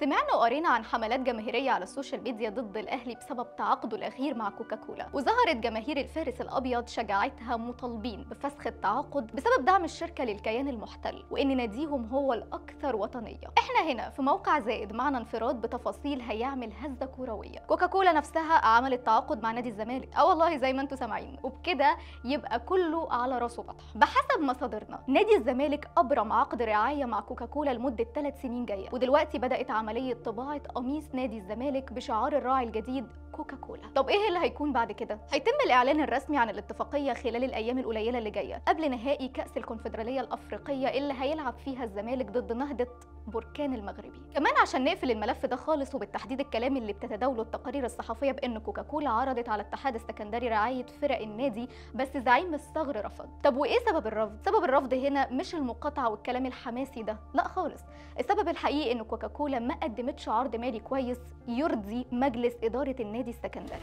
سمعنا وقرينا عن حملات جماهيرية على السوشيال ميديا ضد الأهلي بسبب تعاقده الأخير مع كوكاكولا. وظهرت جماهير الفارس الأبيض شجاعتها مطالبين بفسخ التعاقد بسبب دعم الشركة للكيان المحتل وإن ناديهم هو الأكثر وطنية. إحنا هنا في موقع زائد معنا انفراد بتفاصيل هيعمل هزة كروية. كوكاكولا نفسها عملت تعاقد مع نادي الزمالك. آه والله زي ما أنتم سامعين. وبكده يبقى كله على راسه بطح بحسب مصادرنا نادي الزمالك أبرم عقد رعاية مع كوكاكولا لمدة ثلاث سنين جاية ودلوقتي بدأت عملية طباعة قميص نادي الزمالك بشعار الراعي الجديد كوكاكولا. طب إيه اللي هيكون بعد كده؟ هيتم الإعلان الرسمي عن الاتفاقية خلال الأيام القليلة اللي جاية قبل نهائي كأس الكونفدرالية الأفريقية اللي هيلعب فيها الزمالك ضد نهضة بركان المغربي. كمان عشان نقفل الملف ده خالص وبالتحديد الكلام اللي بتتداوله التقارير الصحفية بأن كوكاكولا عرضت على الاتحاد السكندري رعاية فرق النادي بس زعيم الثغر رفض. طب وإيه سبب الرفض؟ سبب الرفض هنا مش المقاطعة والكلام الحماسي ده لأ خالص. السبب الحقيقي إن كوكاكولا ما قدمتش عرض مالي كويس يرضي مجلس إدارة النادي السكندري.